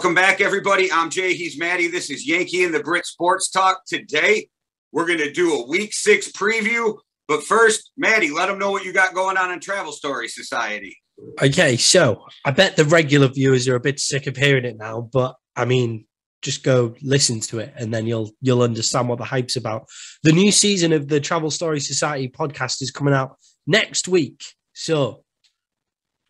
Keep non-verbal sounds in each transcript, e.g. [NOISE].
Welcome back, everybody. I'm Jay. He's Maddie. This is Yankee and the Brit Sports Talk. Today, we're going to do a week six preview. But first, Maddie, let them know what you got going on in Travel Story Society. Okay, so I bet the regular viewers are a bit sick of hearing it now, but I mean, just go listen to it and then you'll you'll understand what the hype's about. The new season of the Travel Story Society podcast is coming out next week. So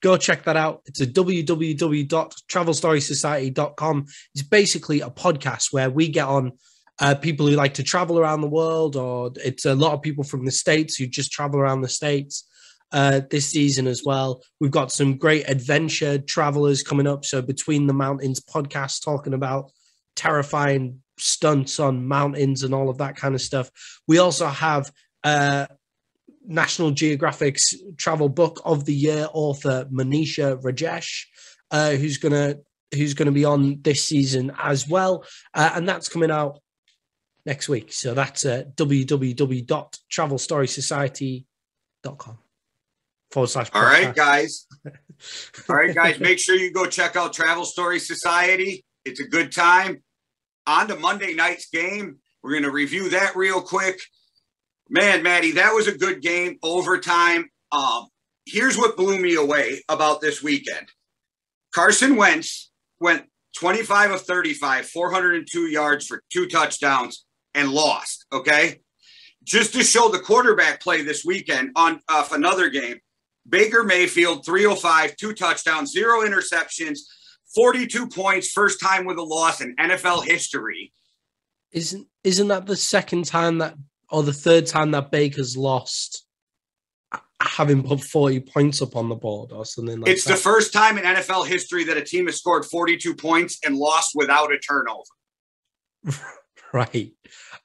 go check that out. It's a www.travelstorysociety.com. It's basically a podcast where we get on uh, people who like to travel around the world, or it's a lot of people from the States who just travel around the States uh, this season as well. We've got some great adventure travelers coming up. So, Between the Mountains podcast talking about terrifying stunts on mountains and all of that kind of stuff. We also have uh, National Geographic's travel book of the year author Monisha Rajesh, uh, who's gonna who's gonna be on this season as well, uh, and that's coming out next week. So that's uh, www.travelstorysociety.com forward slash. All right, guys. [LAUGHS] All right, guys. Make sure you go check out Travel Story Society. It's a good time. On to Monday night's game. We're going to review that real quick. Man, Maddie, that was a good game. Overtime. Um, here's what blew me away about this weekend. Carson Wentz went 25 of 35, 402 yards for two touchdowns and lost. Okay. Just to show the quarterback play this weekend on off another game, Baker Mayfield, 305, two touchdowns, zero interceptions, 42 points, first time with a loss in NFL history. Isn't isn't that the second time that or the third time that Baker's lost having put 40 points up on the board or something like it's that. the first time in NFL history that a team has scored 42 points and lost without a turnover. [LAUGHS] right.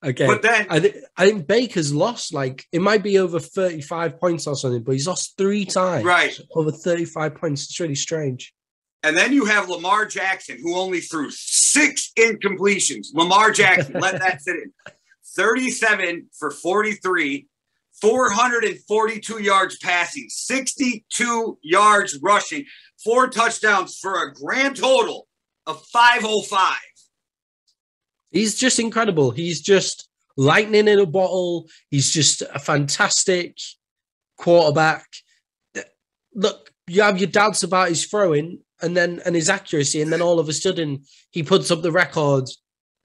Okay. But then I, th- I think Baker's lost like it might be over 35 points or something, but he's lost three times. Right. Over 35 points. It's really strange. And then you have Lamar Jackson, who only threw six incompletions. Lamar Jackson, let that sit in. 37 for 43, 442 yards passing, 62 yards rushing, four touchdowns for a grand total of 505. He's just incredible. He's just lightning in a bottle. He's just a fantastic quarterback. Look, you have your doubts about his throwing and then and his accuracy, and then all of a sudden he puts up the record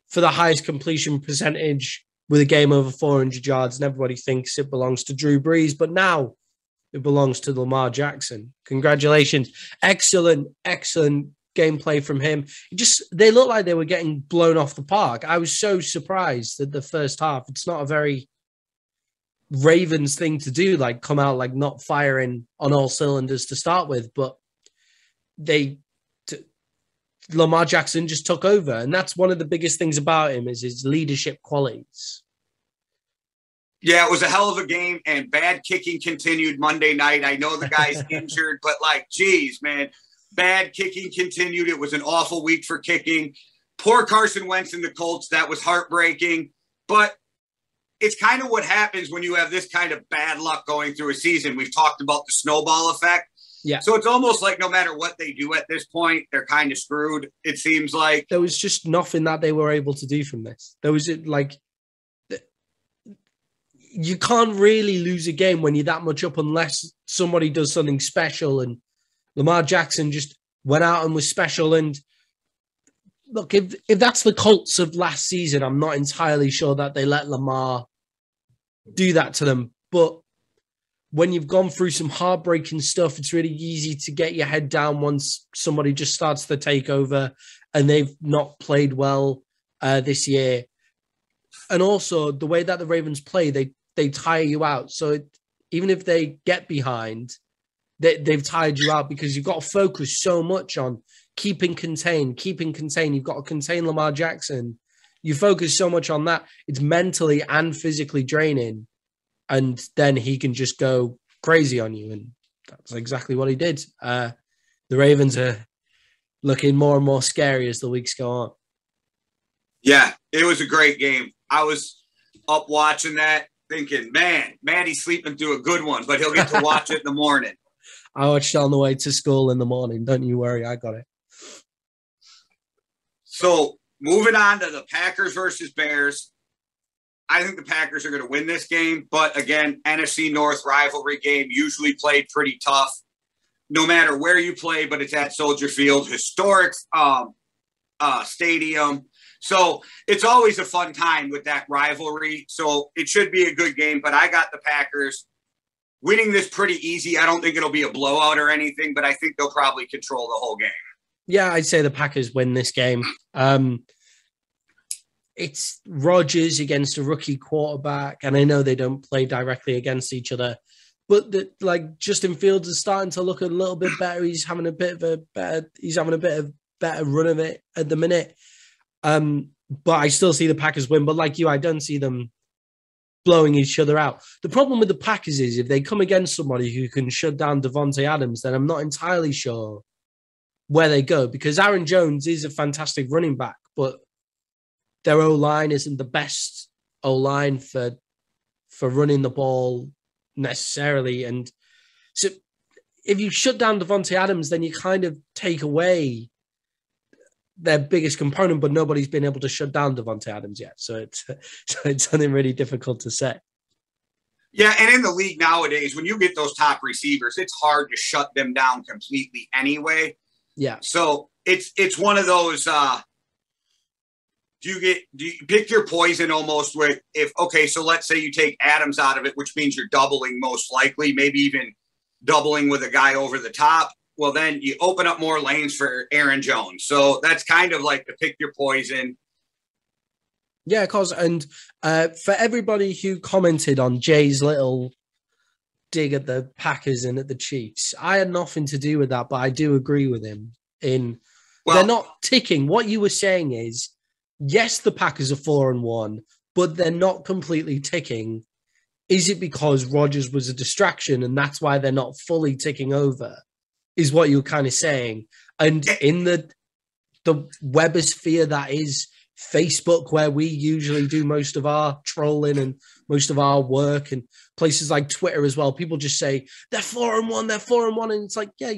for the highest completion percentage with a game over 400 yards, and everybody thinks it belongs to Drew Brees, but now it belongs to Lamar Jackson. Congratulations. Excellent, excellent gameplay from him. It just they look like they were getting blown off the park. I was so surprised at the first half. It's not a very Ravens thing to do, like come out like not firing on all cylinders to start with, but they Lamar Jackson just took over, and that's one of the biggest things about him is his leadership qualities. Yeah, it was a hell of a game, and bad kicking continued Monday night. I know the guy's [LAUGHS] injured, but like, geez, man, bad kicking continued. It was an awful week for kicking. Poor Carson Wentz and the Colts. That was heartbreaking, but it's kind of what happens when you have this kind of bad luck going through a season. We've talked about the snowball effect. Yeah. So it's almost like no matter what they do at this point, they're kind of screwed. It seems like there was just nothing that they were able to do from this. There was like you can't really lose a game when you're that much up unless somebody does something special. And Lamar Jackson just went out and was special. And look, if if that's the Colts of last season, I'm not entirely sure that they let Lamar do that to them. But when you've gone through some heartbreaking stuff, it's really easy to get your head down once somebody just starts the takeover and they've not played well uh, this year. And also the way that the Ravens play, they they tire you out. So it, even if they get behind, they, they've tired you out because you've got to focus so much on keeping contained, keeping contained. You've got to contain Lamar Jackson. You focus so much on that. It's mentally and physically draining and then he can just go crazy on you. And that's exactly what he did. Uh, the Ravens are looking more and more scary as the weeks go on. Yeah, it was a great game. I was up watching that, thinking, man, Maddie's sleeping through a good one, but he'll get to watch it in the morning. [LAUGHS] [LAUGHS] I watched on the way to school in the morning. Don't you worry, I got it. So moving on to the Packers versus Bears. I think the Packers are going to win this game, but again, NFC North rivalry game, usually played pretty tough, no matter where you play. But it's at Soldier Field, historic um, uh, stadium, so it's always a fun time with that rivalry. So it should be a good game. But I got the Packers winning this pretty easy. I don't think it'll be a blowout or anything, but I think they'll probably control the whole game. Yeah, I'd say the Packers win this game. Um, it's Rodgers against a rookie quarterback, and I know they don't play directly against each other, but the, like Justin Fields is starting to look a little bit better. He's having a bit of a better. He's having a bit of better run of it at the minute. Um, but I still see the Packers win. But like you, I don't see them blowing each other out. The problem with the Packers is if they come against somebody who can shut down Davante Adams, then I'm not entirely sure where they go because Aaron Jones is a fantastic running back, but their O line isn't the best O line for for running the ball necessarily. And so if you shut down Davante Adams, then you kind of take away their biggest component, but nobody's been able to shut down Davante Adams yet. So it's [LAUGHS] so it's something really difficult to say. Yeah, and in the league nowadays, when you get those top receivers, it's hard to shut them down completely anyway. Yeah. So it's it's one of those uh do you get do you pick your poison almost with if okay, so let's say you take Adams out of it, which means you're doubling most likely, maybe even doubling with a guy over the top. Well, then you open up more lanes for Aaron Jones. So that's kind of like to pick your poison. Yeah, cause and uh, for everybody who commented on Jay's little dig at the Packers and at the Chiefs, I had nothing to do with that, but I do agree with him in well, they're not ticking. What you were saying is yes, the Packers are four and one, but they're not completely ticking. Is it because Rodgers was a distraction and that's why they're not fully ticking over? Is what you're kind of saying. And in the the webosphere that is Facebook, where we usually do most of our trolling and most of our work, and places like Twitter as well, people just say they're four and one, they're four and one, and it's like, yeah,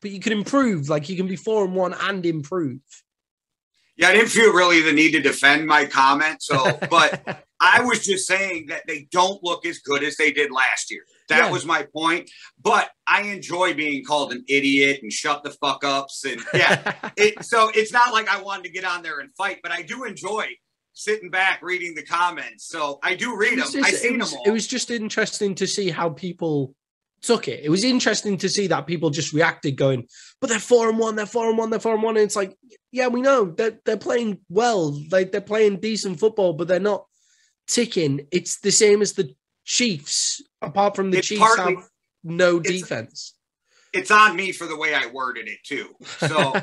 but you can improve. Like you can be four and one and improve. Yeah, I didn't feel really the need to defend my comment. So, [LAUGHS] but I was just saying that they don't look as good as they did last year. That yeah. was my point. But I enjoy being called an idiot and shut the fuck ups. And yeah, [LAUGHS] it, so it's not like I wanted to get on there and fight, but I do enjoy sitting back reading the comments. So I do read them. I seen was, them all. It was just interesting to see how people took it. It was interesting to see that people just reacted, going, "But they're four and one, they're four and one, they're four and one." And it's like, yeah, we know they're they're playing well, like they're playing decent football, but they're not ticking. It's the same as the Chiefs, apart from the it's Chiefs partly, have no defense. It's on me for the way I worded it too. So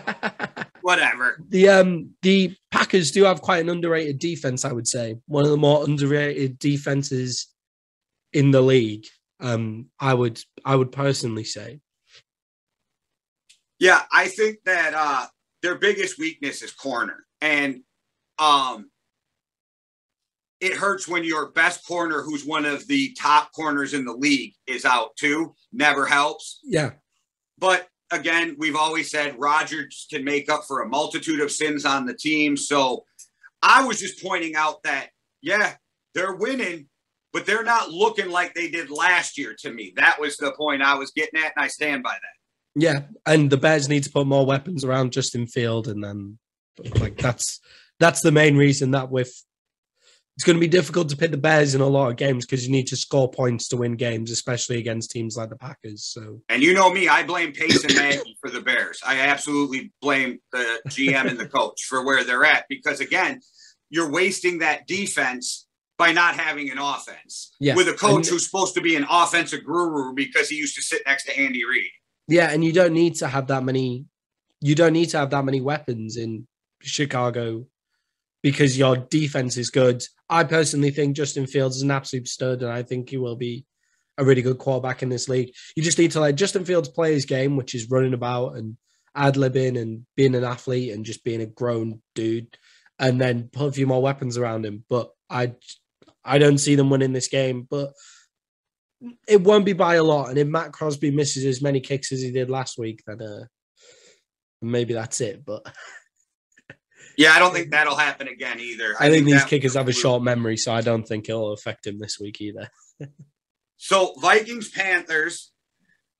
[LAUGHS] whatever. The um the Packers do have quite an underrated defense, I would say. One of the more underrated defenses in the league. Um, I would I would personally say. Yeah, I think that uh their biggest weakness is corner. And um it hurts when your best corner, who's one of the top corners in the league, is out too. Never helps. Yeah. But again, we've always said Rodgers can make up for a multitude of sins on the team. So I was just pointing out that, yeah, they're winning, but they're not looking like they did last year to me. That was the point I was getting at, and I stand by that. Yeah. And the Bears need to put more weapons around Justin Field, and then like that's that's the main reason that with it's going to be difficult to pick the Bears in a lot of games because you need to score points to win games, especially against teams like the Packers. So, and you know me, I blame Pace and Nagy for the Bears. I absolutely blame the GM and the coach for where they're at because again, you're wasting that defense by not having an offense yeah. with a coach and, who's supposed to be an offensive guru because he used to sit next to Andy Reid. Yeah, and you don't need to have that many. You don't need to have that many weapons in Chicago because your defense is good. I personally think Justin Fields is an absolute stud, and I think he will be a really good quarterback in this league. You just need to let Justin Fields play his game, which is running about and ad libbing and being an athlete and just being a grown dude, and then put a few more weapons around him. But I, I don't see them winning this game. But it won't be by a lot. And if Matt Crosby misses as many kicks as he did last week, then uh, maybe that's it. But [LAUGHS] Yeah, I don't think that'll happen again either. I, I think, think, these kickers have a short memory, so I don't think it'll affect him this week either. [LAUGHS] so Vikings Panthers.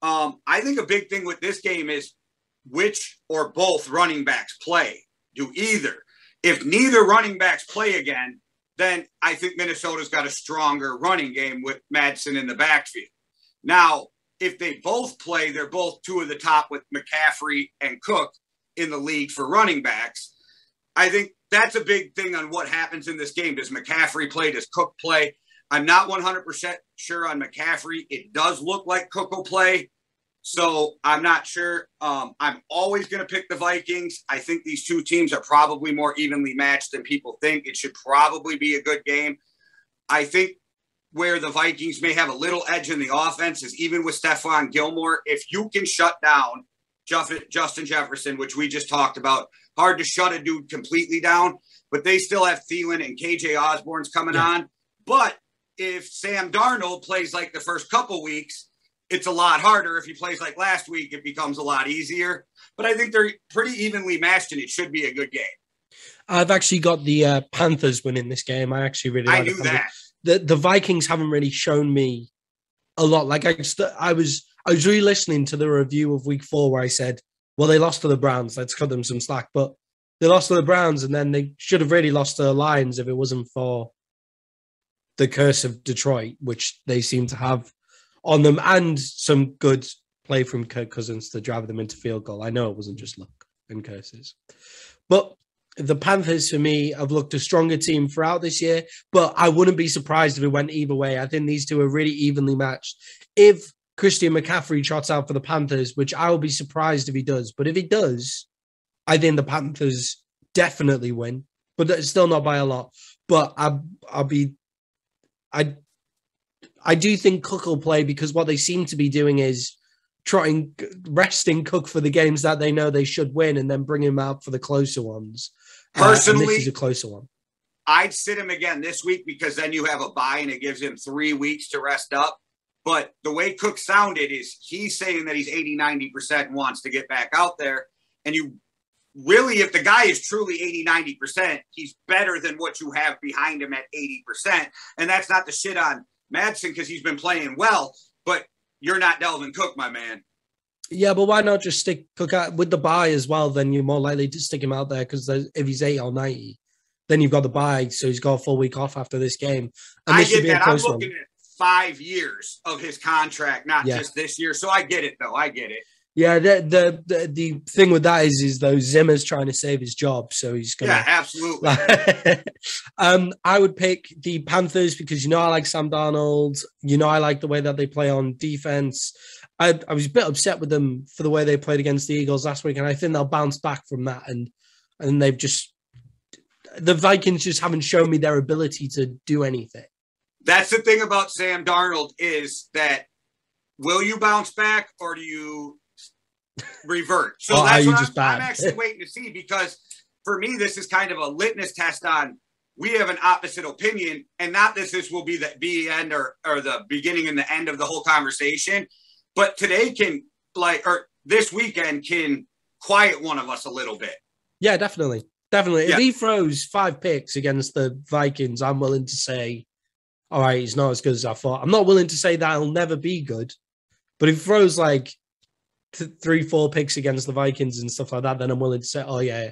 Um, I think a big thing with this game is which or both running backs play. Do either. If neither running backs play again, then I think Minnesota's got a stronger running game with Mattison in the backfield. Now, if they both play, they're both two of the top with McCaffrey and Cook in the league for running backs. I think that's a big thing on what happens in this game. Does McCaffrey play? Does Cook play? I'm not 100% sure on McCaffrey. It does look like Cook will play. So I'm not sure. Um, I'm always going to pick the Vikings. I think these two teams are probably more evenly matched than people think. It should probably be a good game. I think where the Vikings may have a little edge in the offense is even with Stephon Gilmore. If you can shut down Justin Jefferson, which we just talked about, hard to shut a dude completely down, but they still have Thielen and KJ Osborne's coming yeah. on. But if Sam Darnold plays like the first couple weeks, it's a lot harder. If he plays like last week, it becomes a lot easier. But I think they're pretty evenly matched, and it should be a good game. I've actually got the uh, Panthers winning this game. I actually really. Like I knew the that. The the Vikings haven't really shown me a lot. Like I, I was, I was really listening to the review of Week Four where I said, "Well, they lost to the Browns. Let's cut them some slack." But they lost to the Browns, and then they should have really lost to the Lions if it wasn't for the curse of Detroit, which they seem to have on them and some good play from Kirk Cousins to drive them into field goal. I know it wasn't just luck and curses. But the Panthers, for me, have looked a stronger team throughout this year, but I wouldn't be surprised if it went either way. I think these two are really evenly matched. If Christian McCaffrey trots out for the Panthers, which I will be surprised if he does, but if he does, I think the Panthers definitely win, but it's still not by a lot. But I, I'll be, I I do think Cook will play because what they seem to be doing is trying resting Cook for the games that they know they should win, and then bring him out for the closer ones. Personally, uh, this is a closer one. I'd sit him again this week because then you have a buy and it gives him three weeks to rest up. But the way Cook sounded is he's saying that he's 80, 90% and wants to get back out there. And you really, if the guy is truly 80, 90%, he's better than what you have behind him at 80%. And that's not the shit on Mattison because he's been playing well, but you're not Dalvin Cook, my man. Yeah, but why not just stick Cook out with the buy as well? Then you're more likely to stick him out there because if he's eight or ninety, then you've got the buy, so he's got a full week off after this game. And I get that. I'm looking one. at five years of his contract, not yeah. just this year. So I get it, though. I get it. Yeah, the, the, the the thing with that is is though Zimmer's trying to save his job, so he's gonna. Yeah, absolutely. [LAUGHS] um, I would pick the Panthers because you know I like Sam Darnold. You know I like the way that they play on defense. I, I was a bit upset with them for the way they played against the Eagles last week, and I think they'll bounce back from that. And and they've just the Vikings just haven't shown me their ability to do anything. That's the thing about Sam Darnold is that will you bounce back or do you revert. So oh, that's what I'm, I'm actually waiting to see because for me, this is kind of a litmus test on we have an opposite opinion, and not that this will be the be end or, or the beginning and the end of the whole conversation, but today can like or this weekend can quiet one of us a little bit. Yeah, definitely. Definitely. Yeah. If he throws five picks against the Vikings, I'm willing to say, all right, he's not as good as I thought. I'm not willing to say that he'll never be good. But if he throws like three, four picks against the Vikings and stuff like that, then I'm willing to say, oh yeah,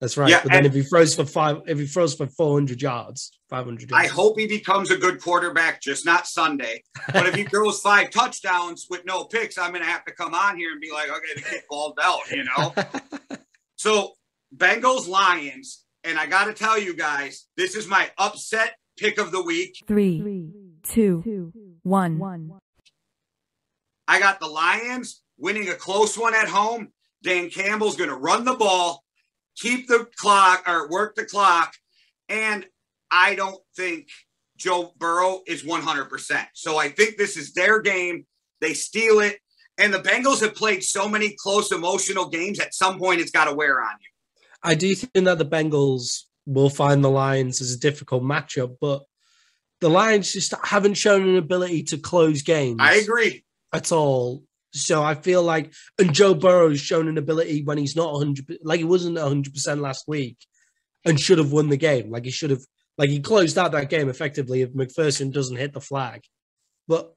that's right. Yeah, but then if he throws for five, if he throws for 400 yards, 500 yards. I hope he becomes a good quarterback, just not Sunday. But if he [LAUGHS] throws five touchdowns with no picks, I'm going to have to come on here and be like, okay, the kid balled out, you know? [LAUGHS] so Bengals Lions. And I got to tell you guys, this is my upset pick of the week. Three, two, one. I got the Lions winning a close one at home. Dan Campbell's going to run the ball, keep the clock or work the clock. And I don't think Joe Burrow is 100%. So I think this is their game. They steal it. And the Bengals have played so many close emotional games. At some point, it's got to wear on you. I do think that the Bengals will find the Lions as a difficult matchup, but the Lions just haven't shown an ability to close games. I agree. At all. So I feel like, and Joe Burrow's shown an ability when he's not 100, like he wasn't 100% last week. and should have won the game. Like he should have, like he closed out that game effectively if McPherson doesn't hit the flag. But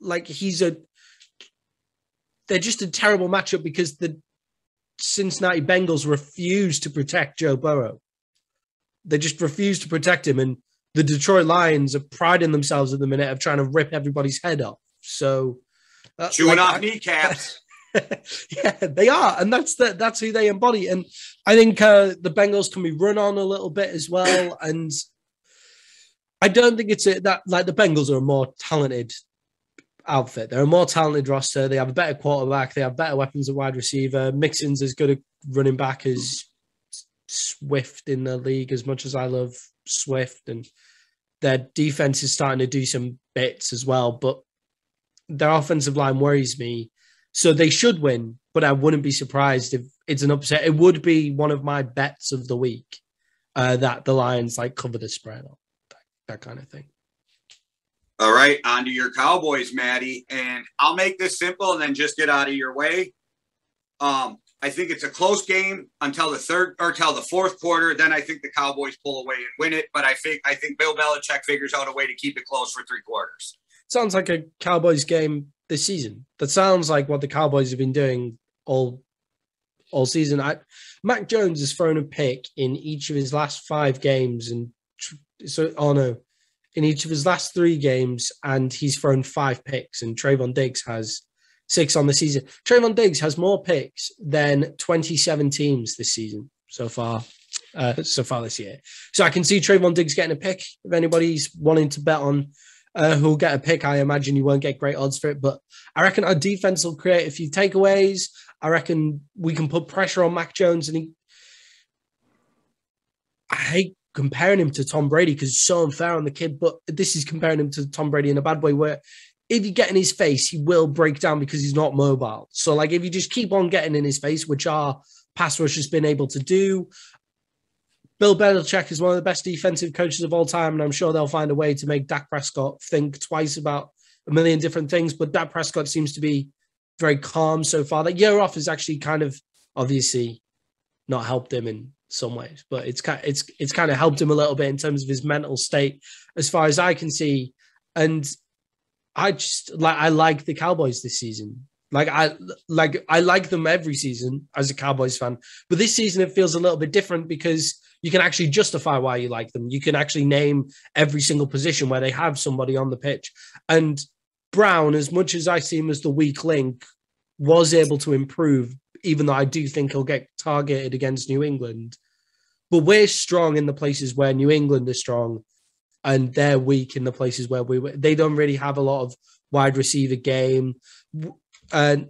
like he's a, they're just a terrible matchup because the Cincinnati Bengals refuse to protect Joe Burrow. They just refuse to protect him, and the Detroit Lions are priding themselves at the minute of trying to rip everybody's head off. So, uh, chewing like, off kneecaps. [LAUGHS] yeah, they are, and that's the, that's who they embody. And I think uh, the Bengals can be run on a little bit as well. [COUGHS] And I don't think it's a, that like the Bengals are a more talented outfit. They're a more talented roster. They have a better quarterback. They have better weapons at wide receiver. Mixon's as good a running back as Swift in the league. As much as I love Swift, and their defense is starting to do some bits as well, but their offensive line worries me. So they should win, but I wouldn't be surprised if it's an upset. It would be one of my bets of the week uh, that the Lions like cover the spread, that, that kind of thing. All right, on to your Cowboys, Maddie, and I'll make this simple and then just get out of your way. Um, I think it's a close game until the third or until the fourth quarter. Then I think the Cowboys pull away and win it. But I think I think Bill Belichick figures out a way to keep it close for three quarters. Sounds like a Cowboys game this season. That sounds like what the Cowboys have been doing all all season. I, Mac Jones has thrown a pick in each of his last five games, and so oh no, in each of his last three games, and he's thrown five picks. And Trevon Diggs has six on the season. Trevon Diggs has more picks than 27 teams this season so far. Uh, so far this year, so I can see Trevon Diggs getting a pick. If anybody's wanting to bet on uh, who'll get a pick. I imagine you won't get great odds for it, but I reckon our defense will create a few takeaways. I reckon we can put pressure on Mac Jones, and he. I hate comparing him to Tom Brady because it's so unfair on the kid, but this is comparing him to Tom Brady in a bad way where if you get in his face, he will break down because he's not mobile. So, like, if you just keep on getting in his face, which our pass rush has been able to do, Bill Belichick is one of the best defensive coaches of all time, and I'm sure they'll find a way to make Dak Prescott think twice about a million different things. But Dak Prescott seems to be very calm so far. That year off has actually kind of obviously not helped him in some ways, but it's kind it's it's kind of helped him a little bit in terms of his mental state, as far as I can see. And I just like I like the Cowboys this season. Like I like I like them every season as a Cowboys fan, but this season it feels a little bit different because you can actually justify why you like them. You can actually name every single position where they have somebody on the pitch. And Brown, as much as I see him as the weak link, was able to improve, even though I do think he'll get targeted against New England. But we're strong in the places where New England is strong, and they're weak in the places where we were. they don't really have a lot of wide receiver game. And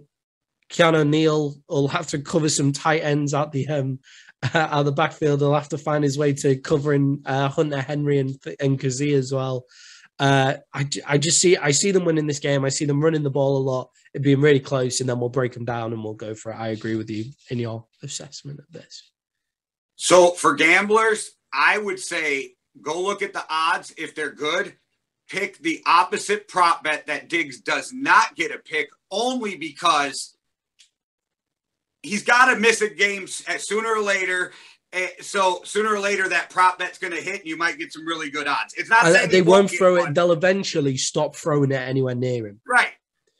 Keanu Neal will have to cover some tight ends at the um, [LAUGHS] out of the backfield. He'll have to find his way to covering uh, Hunter Henry and and Kazee as well. Uh, I, I just see I see them winning this game. I see them running the ball a lot. It being really close, and then we'll break them down and we'll go for it. I agree with you in your assessment of this. So for gamblers, I would say go look at the odds if they're good. Pick the opposite prop bet that Diggs does not get a pick only because he's got to miss a game sooner or later. Eh, so sooner or later, that prop bet's going to hit, and you might get some really good odds. It's not they won't, throw it; they'll eventually stop throwing it anywhere near him. Right,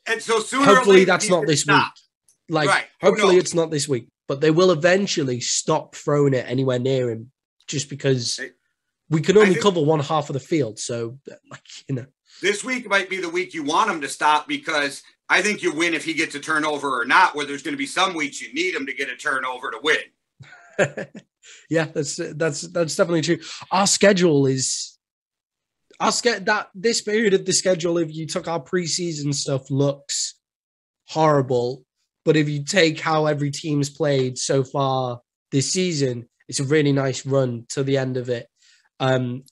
and so sooner. Hopefully, later, that's not this stop. week. Like, right. hopefully, it's not this week, but they will eventually stop throwing it anywhere near him, just because we can only cover one half of the field. So, like, you know, this week might be the week you want him to stop because I think you win if he gets a turnover or not. Where there's going to be some weeks you need him to get a turnover to win. [LAUGHS] yeah, that's that's that's definitely true. Our schedule is our ske- that this period of the schedule. If you took our preseason stuff, looks horrible. But if you take how every team's played so far this season, it's a really nice run to the end of it. Um,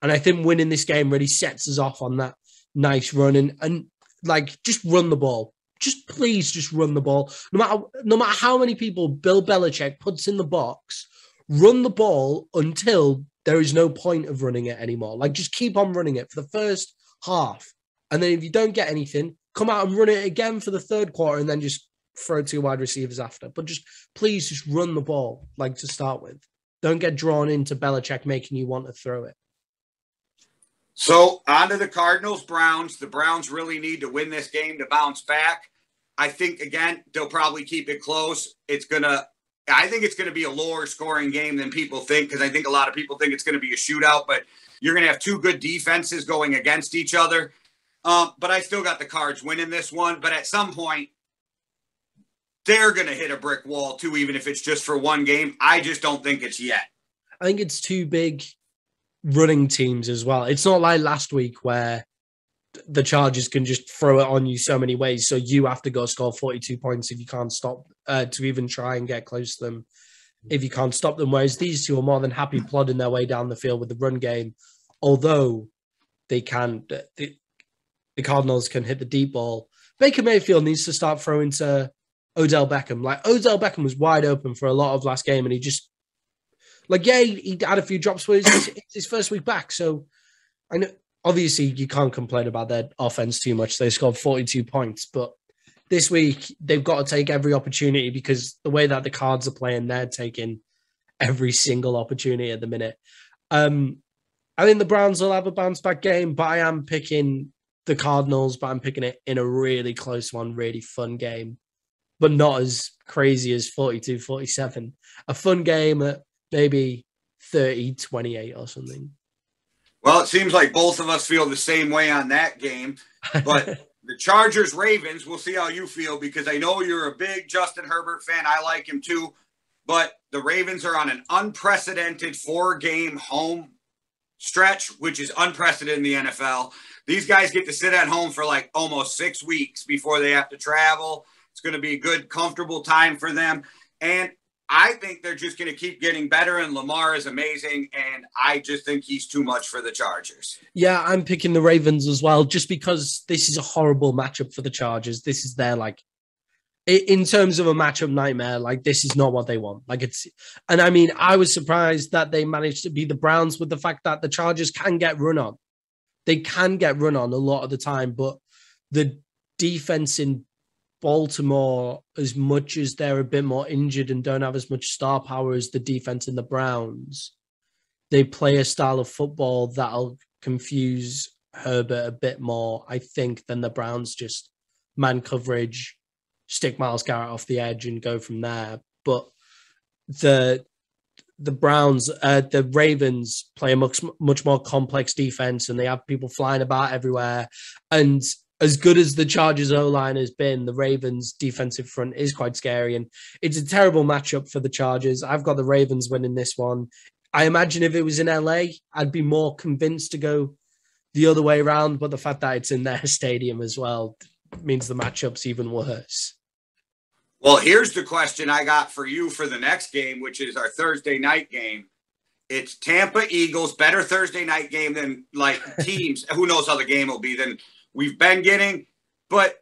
and I think winning this game really sets us off on that nice run and, and like just run the ball. Just please just run the ball. No matter no matter how many people Bill Belichick puts in the box, run the ball until there is no point of running it anymore. Like just keep on running it for the first half. And then if you don't get anything, come out and run it again for the third quarter and then just throw two wide receivers after. But just please just run the ball, like to start with. Don't get drawn into Belichick making you want to throw it. So on to the Cardinals, Browns. The Browns really need to win this game to bounce back. I think again they'll probably keep it close. It's gonna. I think it's going to be a lower scoring game than people think because I think a lot of people think it's going to be a shootout. But you're going to have two good defenses going against each other. Um, but I still got the Cards winning this one. But at some point, they're going to hit a brick wall too, even if it's just for one game. I just don't think it's yet. I think it's too big running teams as well. It's not like last week where the Chargers can just throw it on you so many ways. So you have to go score 42 points if you can't stop uh, to even try and get close to them if you can't stop them. Whereas these two are more than happy plodding their way down the field with the run game, although they can. The, the Cardinals can hit the deep ball. Baker Mayfield needs to start throwing to Odell Beckham. Like Odell Beckham was wide open for a lot of last game, and he just like yeah, he, he had a few drops, but it's, [COUGHS] it's his first week back. So I know obviously you can't complain about their offense too much. They scored 42 points, but this week they've got to take every opportunity because the way that the cards are playing, they're taking every single opportunity at the minute. Um, I think the Browns will have a bounce back game, but I am picking the Cardinals, but I'm picking it in a really close one, really fun game, but not as crazy as 42 47. A fun game at maybe 30 28 or something. Well, it seems like both of us feel the same way on that game. But [LAUGHS] the Chargers Ravens, we'll see how you feel because I know you're a big Justin Herbert fan. I like him too. But the Ravens are on an unprecedented four game home stretch, which is unprecedented in the NFL. These guys get to sit at home for like almost six weeks before they have to travel. It's going to be a good, comfortable time for them. And I think they're just going to keep getting better, and Lamar is amazing. And I just think he's too much for the Chargers. Yeah, I'm picking the Ravens as well, just because this is a horrible matchup for the Chargers. This is their like, in terms of a matchup nightmare, like this is not what they want. Like it's, and I mean, I was surprised that they managed to be the Browns with the fact that the Chargers can get run on. They can get run on a lot of the time, but the defense in Baltimore, as much as they're a bit more injured and don't have as much star power as the defense in the Browns, they play a style of football that'll confuse Herbert a bit more, I think, than the Browns just man coverage, stick Myles Garrett off the edge and go from there. But the the Browns, uh, the Ravens play a much much more complex defense, and they have people flying about everywhere. And as good as the Chargers O line has been, the Ravens defensive front is quite scary, and it's a terrible matchup for the Chargers. I've got the Ravens winning this one. I imagine if it was in LA, I'd be more convinced to go the other way around, but the fact that it's in their [LAUGHS] stadium as well means the matchup's even worse. Well, here's the question I got for you for the next game, which is our Thursday night game. It's Tampa Eagles, better Thursday night game than like [LAUGHS] teams. Who knows how the game will be than we've been getting. But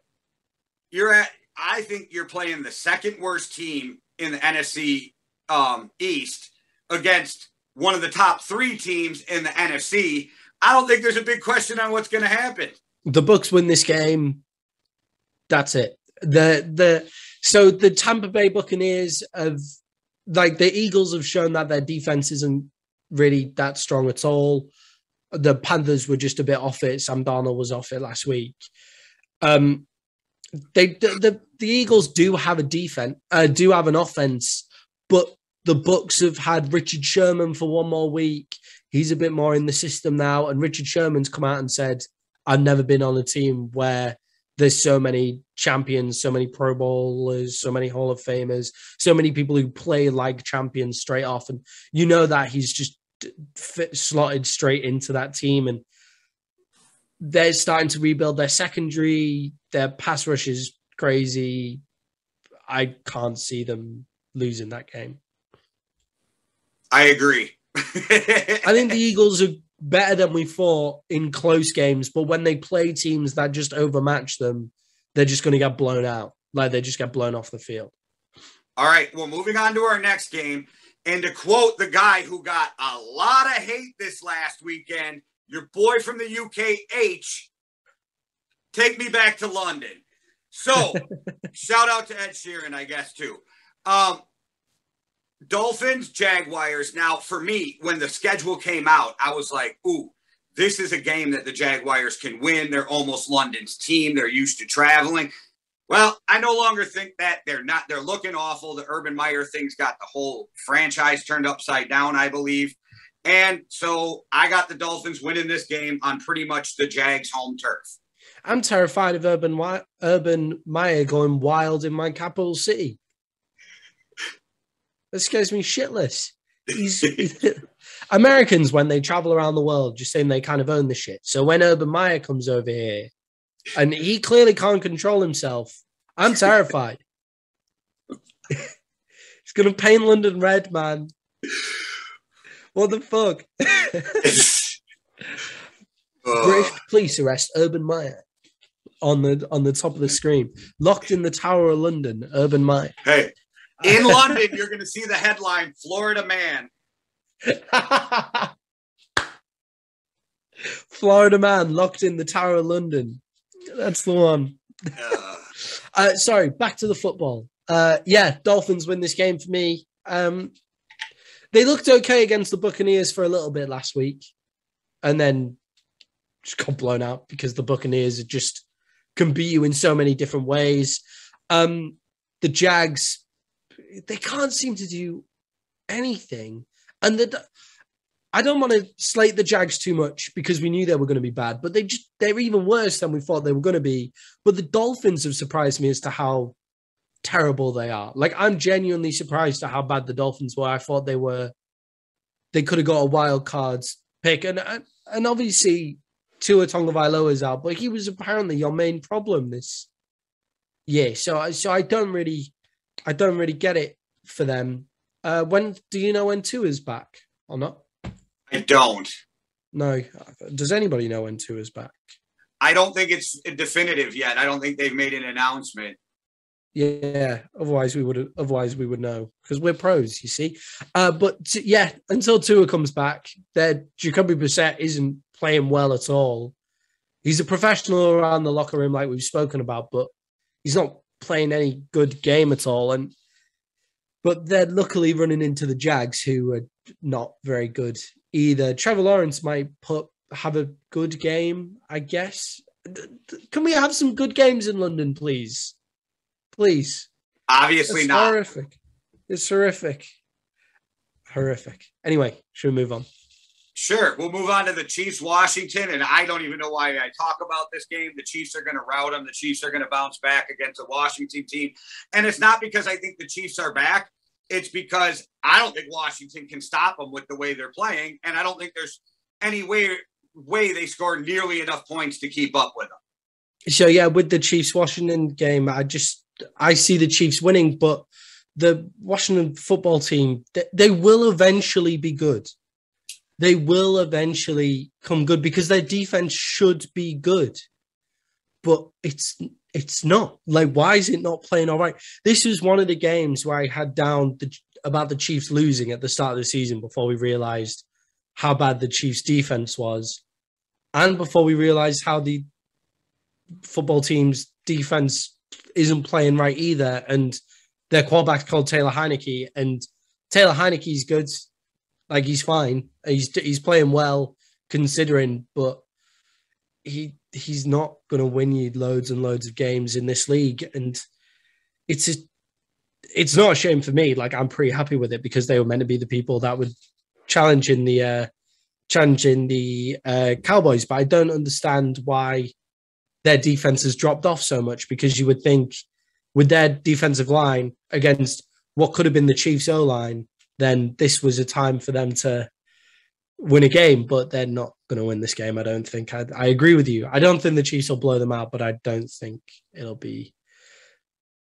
you're at, I think you're playing the second worst team in the NFC um, East against one of the top three teams in the NFC. I don't think there's a big question on what's going to happen. The Bucs win this game. That's it. The the so the Tampa Bay Buccaneers have like the Eagles have shown that their defense isn't really that strong at all the Panthers were just a bit off it. Sam Darnold was off it last week. Um, they the, the, the Eagles do have a defense, uh, do have an offense, but the Bucs have had Richard Sherman for one more week. He's a bit more in the system now, and Richard Sherman's come out and said, "I've never been on a team where." There's so many champions, so many Pro Bowlers, so many Hall of Famers, so many people who play like champions straight off. And you know that he's just fit, slotted straight into that team, and they're starting to rebuild their secondary. Their pass rush is crazy. I can't see them losing that game. I agree. [LAUGHS] I think the Eagles are better than we thought in close games, but when they play teams that just overmatch them, they're just going to get blown out. Like they just get blown off the field. All right. Well, moving on to our next game. And to quote the guy who got a lot of hate this last weekend, your boy from the UK, H, take me back to London. So, [LAUGHS] shout out to Ed Sheeran, I guess, too. Um, Dolphins, Jaguars. Now, for me, when the schedule came out, I was like, ooh, this is a game that the Jaguars can win. They're almost London's team. They're used to traveling. Well, I no longer think that they're not. They're looking awful. The Urban Meyer thing's got the whole franchise turned upside down, I believe. And so I got the Dolphins winning this game on pretty much the Jags home turf. I'm terrified of Urban Urban Meyer going wild in my capital city. That scares me shitless. [LAUGHS] Americans when they travel around the world just saying they kind of own the shit. So when Urban Meyer comes over here, and he clearly can't control himself, I'm terrified. He's gonna paint London red, man. What the fuck? [LAUGHS] British police arrest Urban Meyer on the on the top of the screen. Locked in the Tower of London, Urban Meyer. Hey, [LAUGHS] in London, you're going to see the headline Florida man. [LAUGHS] Florida man locked in the Tower of London. That's the one. Uh, Uh, sorry, back to the football. Uh, yeah, Dolphins win this game for me. Um, they looked okay against the Buccaneers for a little bit last week, and then just got blown out because the Buccaneers just can beat you in so many different ways. Um, the Jags, they can't seem to do anything, and the. I don't want to slate the Jags too much because we knew they were going to be bad, but they just they're even worse than we thought they were going to be. But the Dolphins have surprised me as to how terrible they are. Like I'm genuinely surprised at how bad the Dolphins were. I thought they were they could have got a wild cards pick, and and, obviously Tua Tagovailoa is out, but he was apparently your main problem this year. So I so I don't really I don't really get it for them. Uh, when do you know when Tua is back or not? I don't. No. Does anybody know when Tua is back? I don't think it's definitive yet. I don't think they've made an announcement. Yeah. Otherwise, we would. Otherwise, we would know because we're pros. You see. Uh, but t- yeah, until Tua comes back, that Jacoby Brissett isn't playing well at all. He's a professional around the locker room, like we've spoken about, but he's not playing any good game at all. And but they're luckily running into the Jags, who are not very good either. Trevor Lawrence might put have a good game, I guess. Can we have some good games in London, please? Please. Obviously It's not. horrific. It's horrific. Horrific. Anyway, should we move on? Sure. We'll move on to the Chiefs, Washington. And I don't even know why I talk about this game. The Chiefs are going to rout them. The Chiefs are going to bounce back against a Washington team. And it's not because I think the Chiefs are back. It's because I don't think Washington can stop them with the way they're playing. And I don't think there's any way, way they score nearly enough points to keep up with them. So yeah, with the Chiefs Washington game, I just I see the Chiefs winning, but the Washington football team they, they will eventually be good. They will eventually come good because their defense should be good, but it's it's not. Like, why is it not playing all right? This was one of the games where I had down the, about the Chiefs losing at the start of the season before we realized how bad the Chiefs defense was, and before we realized how the football team's defense isn't playing right either, and their quarterback's called Taylor Heinicke, and Taylor Heinicke's good, like he's fine, he's he's playing well considering, but he he's not going to win you loads and loads of games in this league, and it's a, it's not a shame for me. Like I'm pretty happy with it because they were meant to be the people that would challenge in the uh, challenge in the uh, Cowboys, but I don't understand why their defense has dropped off so much because you would think with their defensive line against what could have been the Chiefs O line, then this was a time for them to win a game, but they're not going to win this game. I don't think. I, I agree with you. I don't think the Chiefs will blow them out, but I don't think it'll be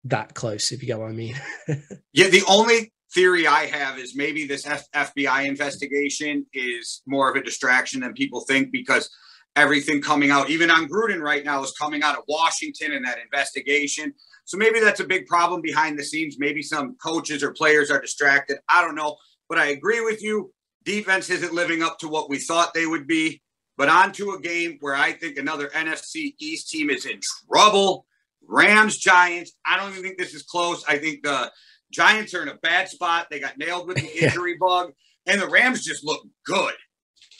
that close, if you get what I mean. [LAUGHS] Yeah, the only theory I have is maybe this F- FBI investigation is more of a distraction than people think because everything coming out, even on Gruden right now, is coming out of Washington and that investigation. So maybe that's a big problem behind the scenes. Maybe some coaches or players are distracted. I don't know. But I agree with you. Defense isn't living up to what we thought they would be. But on to a game where I think another NFC East team is in trouble. Rams, Giants. I don't even think this is close. I think the Giants are in a bad spot. They got nailed with the [LAUGHS] injury bug, and the Rams just look good.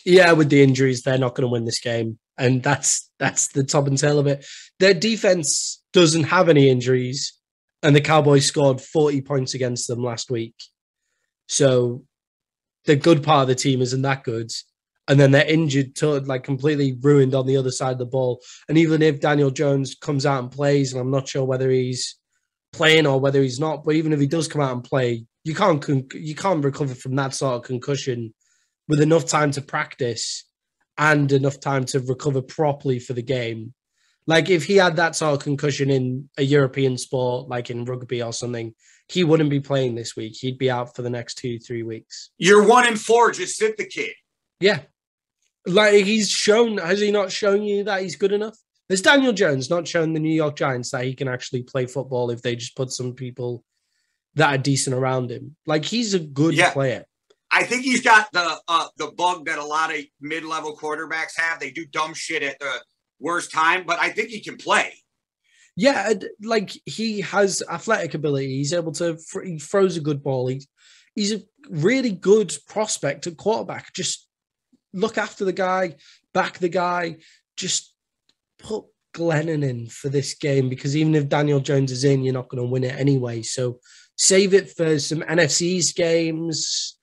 Yeah, with the injuries, they're not going to win this game, and that's that's the top and tail of it. Their defense doesn't have any injuries, and the Cowboys scored forty points against them last week. So the good part of the team isn't that good. And then they're injured to like completely ruined on the other side of the ball. And even if Daniel Jones comes out and plays, and I'm not sure whether he's playing or whether he's not, but even if he does come out and play, you can't con- you can't recover from that sort of concussion with enough time to practice and enough time to recover properly for the game. Like if he had that sort of concussion in a European sport, like in rugby or something, he wouldn't be playing this week. He'd be out for the next two, three weeks. You're one in four. Just sit the kid. Yeah. Like he's shown, has he not shown you that he's good enough? Has Daniel Jones not shown the New York Giants that he can actually play football if they just put some people that are decent around him? Like he's a good Yeah. player. I think he's got the uh, the bug that a lot of mid level quarterbacks have. They do dumb shit at the worst time, but I think he can play. Yeah, like he has athletic ability. He's able to. He throws a good ball. He's he's a really good prospect at quarterback. Just look after the guy, back the guy. Just put Glennon in for this game because even if Daniel Jones is in, you're not going to win it anyway. So save it for some NFC's games.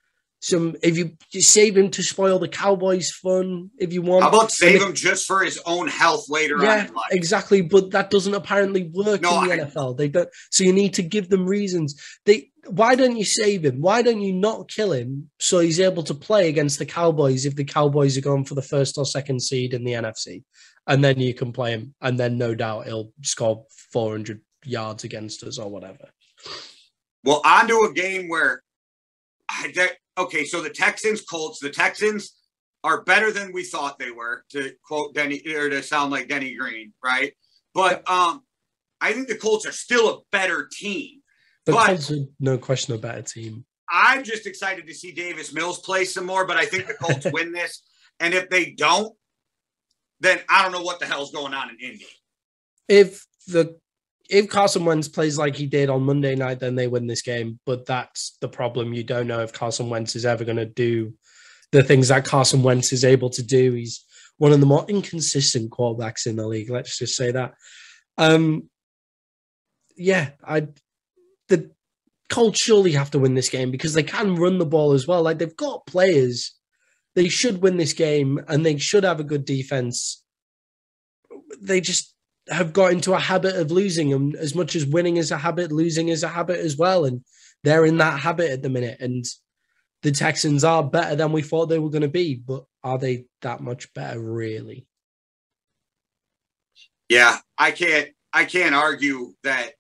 Some if you, you save him to spoil the Cowboys' fun if you want. How about save him just for his own health later on yeah, in exactly. But that doesn't apparently work No, in the I- NFL. They don't. So you need to give them reasons. They. Why don't you save him? Why don't you not kill him so he's able to play against the Cowboys if the Cowboys are going for the first or second seed in the NFC, and then you can play him, and then no doubt he'll score 400 yards against us or whatever. Well, on to a game where I that, okay, so the Texans, Colts, the Texans are better than we thought they were, to quote Denny or to sound like Denny Green, right? But um I think the Colts are still a better team. The But- Colts are no question a better team. I'm just excited to see Davis Mills play some more, but I think the Colts [LAUGHS] win this. And if they don't, then I don't know what the hell's going on in Indy. if the if Carson Wentz plays like he did on Monday night, then they win this game. But that's the problem. You don't know if Carson Wentz is ever going to do the things that Carson Wentz is able to do. He's one of the more inconsistent quarterbacks in the league. Let's just say that. Um, yeah, I the Colts surely have to win this game because they can run the ball as well. Like they've got players. They should win this game and they should have a good defense. They just have got into a habit of losing and as much as winning is a habit losing is a habit as well. And they're in that habit at the minute. And the texans are better than we thought they were going to be but are they that much better really? Yeah, I can't I can't argue that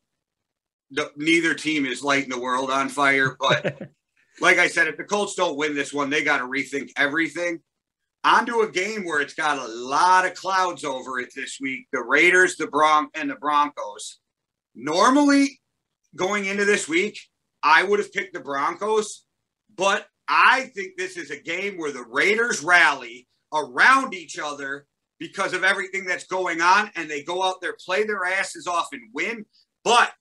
the, neither team is lighting the world on fire, but [LAUGHS] like I said, if the Colts don't win this one, they got to rethink everything. Onto a game where it's got a lot of clouds over it this week. The Raiders, the Bron and the Broncos. Normally, going into this week, I would have picked the Broncos, but I think this is a game where the Raiders rally around each other because of everything that's going on, and they go out there, play their asses off, and win. But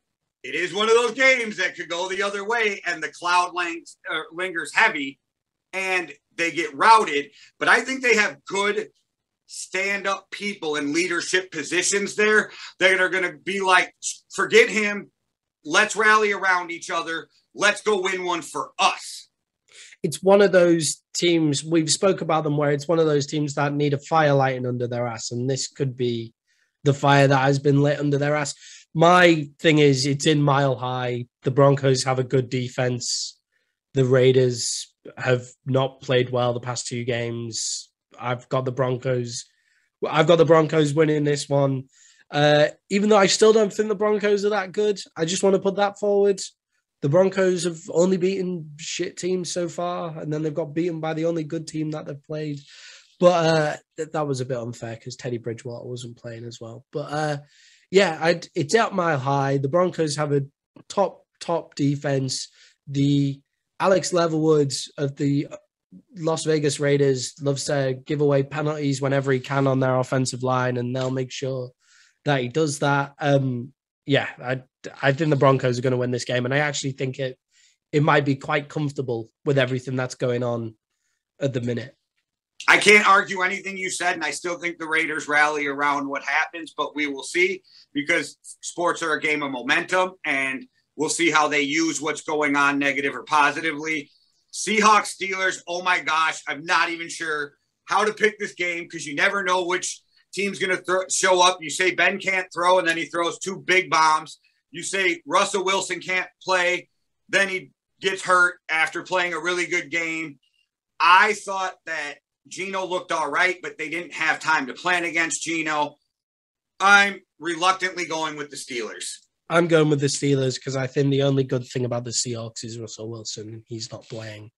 it is one of those games that could go the other way, and the cloud uh, lingers heavy, and they get routed. But I think they have good stand up people in leadership positions there that are going to be like, forget him. Let's rally around each other. Let's go win one for us. it's one of those teams we've spoke about them where it's one of those teams that need a fire lighting under their ass and this could be the fire that has been lit under their ass my thing is it's in mile high the broncos have a good defense the raiders have not played well the past two games i've got the broncos i've got the broncos winning this one uh, even though i still don't think the broncos are that good i just want to put that forward the Broncos have only beaten shit teams so far, and then they've got beaten by the only good team that they've played. But uh, th- that was a bit unfair because Teddy Bridgewater wasn't playing as well. But uh, yeah, I'd, it's out mile high. The Broncos have a top top defense. The Alex Leatherwood of the Las Vegas Raiders loves to give away penalties whenever he can on their offensive line, and they'll make sure that he does that. Um, yeah, I I think the Broncos are going to win this game, and I actually think it it might be quite comfortable with everything that's going on at the minute. I can't argue anything you said, and I still think the Raiders rally around what happens, but we will see because sports are a game of momentum, and we'll see how they use what's going on, negative or positively. Seahawks Steelers, oh my gosh, I'm not even sure how to pick this game because you never know which team's going to show up. You say Ben can't throw, and then he throws two big bombs. You say Russell Wilson can't play, then he gets hurt after playing a really good game. I thought that Geno looked all right, but they didn't have time to plan against Geno. I'm reluctantly going with the Steelers. I'm going with the Steelers because I think the only good thing about the Seahawks is Russell Wilson. He's not playing.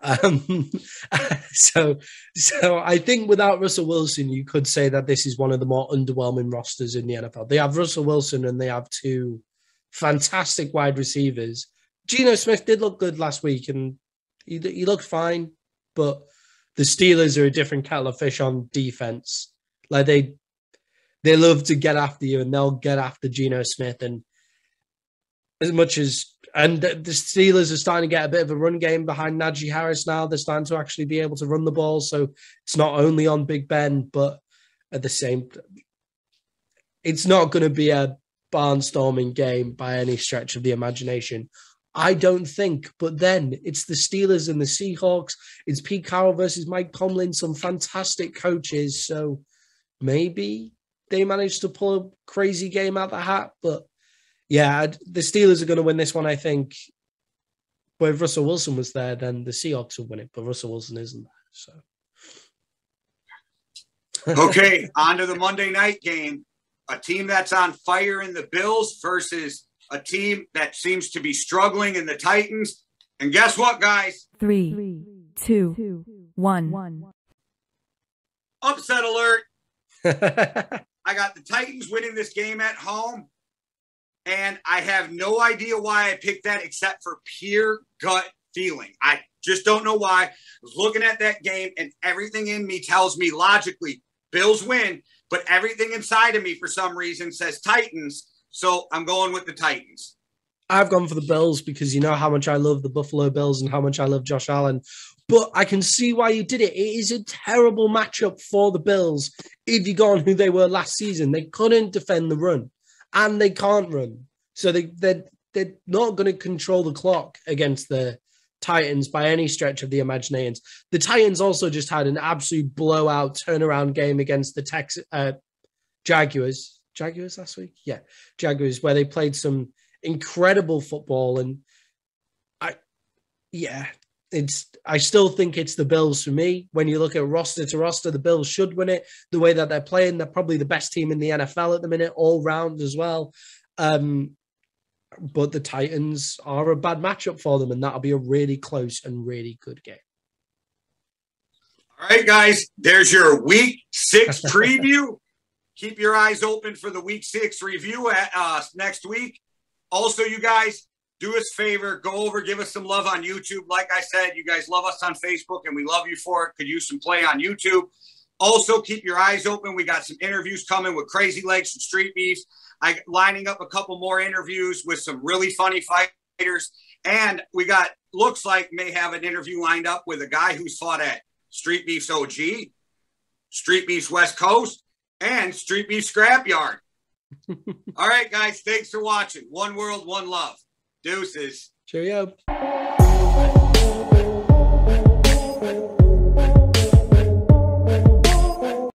Um, [LAUGHS] so, so I think without Russell Wilson, you could say that this is one of the more underwhelming rosters in the NFL. They have Russell Wilson and they have two fantastic wide receivers. Geno Smith did look good last week and he, he looked fine, but the Steelers are a different kettle of fish on defense. Like they they love to get after you and they'll get after Geno Smith. And as much as and the Steelers are starting to get a bit of a run game behind Najee Harris now. They're starting to actually be able to run the ball. So it's not only on Big Ben, but at the same it's not going to be a barnstorming game by any stretch of the imagination. I don't think. But then it's the Steelers and the Seahawks. It's Pete Carroll versus Mike Tomlin, some fantastic coaches. So maybe they managed to pull a crazy game out the hat. But yeah, the Steelers are going to win this one, I think. But if Russell Wilson was there, then the Seahawks would win it. But Russell Wilson isn't there. So. [LAUGHS] okay, on to the Monday night game. A team that's on fire in the Bills versus a team that seems to be struggling in the Titans. And guess what, guys? Three, two, one. Upset alert. [LAUGHS] I got the Titans winning this game at home. And I have no idea why I picked that except for pure gut feeling. I just don't know why. I was looking at that game, and everything in me tells me logically Bills win, but everything inside of me, for some reason, says Titans. So I'm going with the Titans. I've gone for the Bills because you know how much I love the Buffalo Bills and how much I love Josh Allen. But I can see why you did it. It is a terrible matchup for the Bills if you go on who they were last season. They couldn't defend the run and they can't run. So they, they're, they're not going to control the clock against the Titans by any stretch of the imagination. The Titans also just had an absolute blowout turnaround game against the Tex uh, Jaguars. Jaguars last week. Yeah, Jaguars, where they played some incredible football, and I, yeah, it's. I still think it's the Bills for me. When you look at roster to roster, the Bills should win it. The way that they're playing, they're probably the best team in the NFL at the minute, all round as well. Um, but the Titans are a bad matchup for them, and that'll be a really close and really good game. All right, guys, there's your week six [LAUGHS] preview keep your eyes open for the week six review at, uh, next week. Also, you guys, do us a favor, go over, give us some love on YouTube. Like I said, you guys love us on Facebook and we love you for it. Could use some play on YouTube. Also, keep your eyes open. We got some interviews coming with Crazy Legs and Street Beefs. I lining up a couple more interviews with some really funny fighters. And we got looks like may have an interview lined up with a guy who's fought at Street Beefs OG, Street Beefs West Coast, and Street Beef Scrapyard. [LAUGHS] All right, guys. Thanks for watching. One world, one love. Deuces. Cheerio.